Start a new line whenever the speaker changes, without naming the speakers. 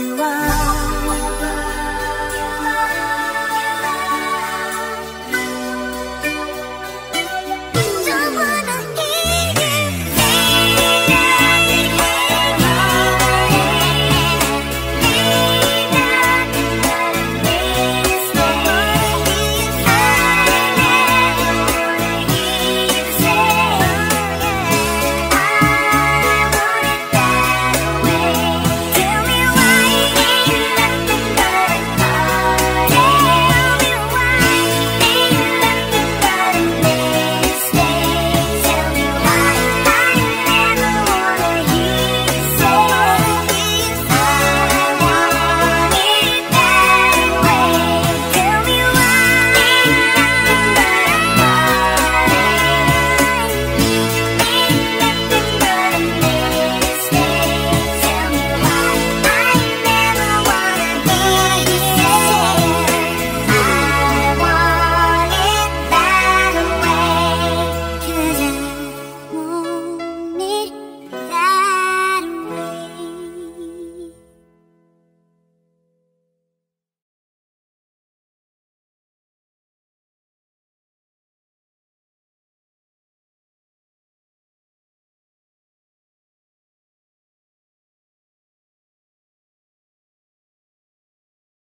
you are